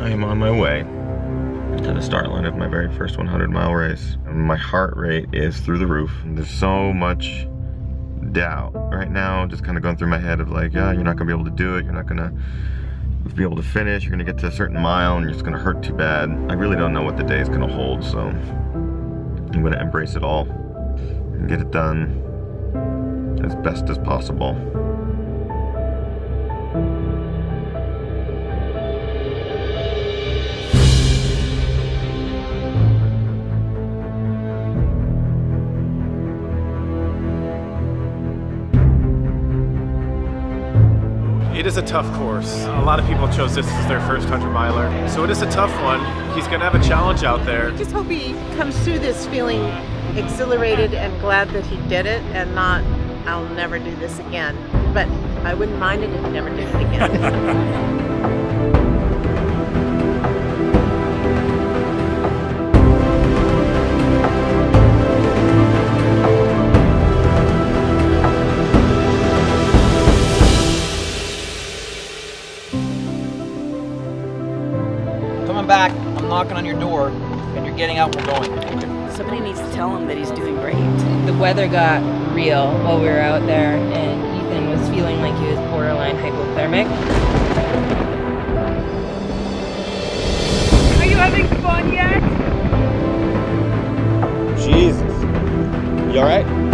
I am on my way to the start line of my very first 100 mile race. My heart rate is through the roof. There's so much doubt right now, just kind of going through my head of like, yeah, you're not gonna be able to do it. You're not gonna be able to finish. You're gonna get to a certain mile and it's gonna hurt too bad. I really don't know what the day is gonna hold, so I'm gonna embrace it all and get it done as best as possible. It is a tough course. A lot of people chose this as their first 100 miler. So it is a tough one. He's going to have a challenge out there. I just hope he comes through this feeling exhilarated and glad that he did it and not, I'll never do this again. But I wouldn't mind it if he never did it again. back, I'm knocking on your door, and you're getting out, we're going. Somebody needs to tell him that he's doing great. The weather got real while we were out there, and Ethan was feeling like he was borderline hypothermic. Are you having fun yet? Jesus. You alright?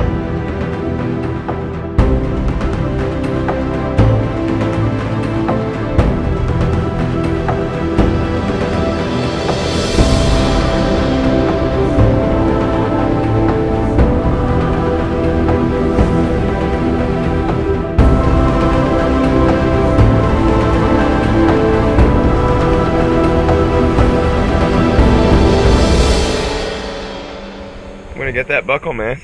I'm gonna get that buckle, man.